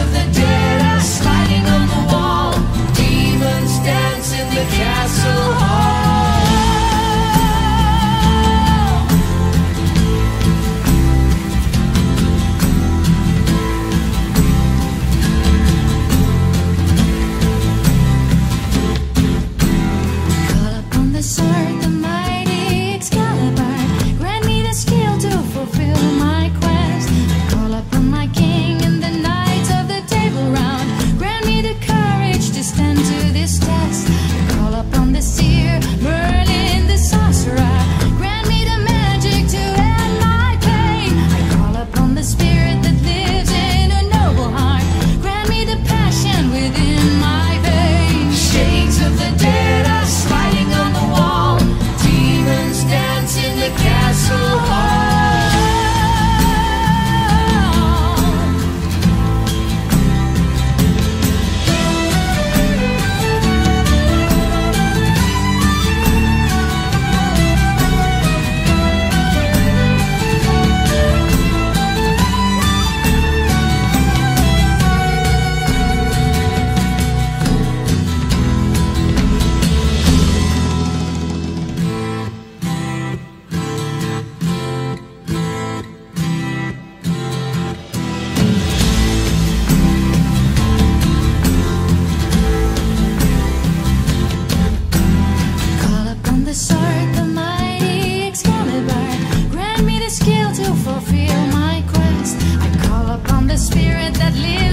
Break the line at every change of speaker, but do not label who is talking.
of the day. spirit that lives